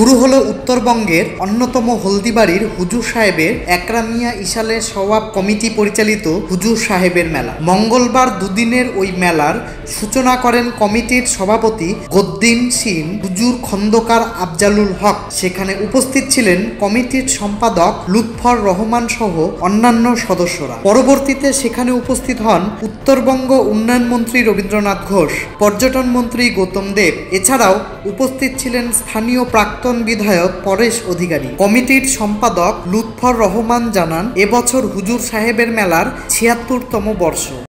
শুরু হলো উত্তরবঙ্গের অন্যতম হলদিবাড়ির হুজুর সাহেবের একরামিয়া ইশালে সওয়াব কমিটি পরিচালিত হুজুর সাহেবের মেলা। মঙ্গলবার দুদিনের ওই মেলার সূচনা করেন কমিটির সভাপতি গদ্দিন সিন হুজুর খন্দকার আফজালুল হক। সেখানে উপস্থিত ছিলেন কমিটির সম্পাদক লুৎফর রহমান সহ অন্যান্য সদস্যরা। পরবর্তীতে সেখানে উপস্থিত হন উত্তরবঙ্গ উন্নয়ন মন্ত্রী রবীন্দ্রনাথ ঘোষ, পর্যটন মন্ত্রী গৌতম দেব। এছাড়াও উপস্থিত ছিলেন স্থানীয় প্রাক্তন বিধায়ক পরেশ অধিকারী। কমিটির সম্পাদক লুৎফর রহমান জানান, এবছর হুজুর সাহেবের মেলার ছিয়াত্তরতম বর্ষ।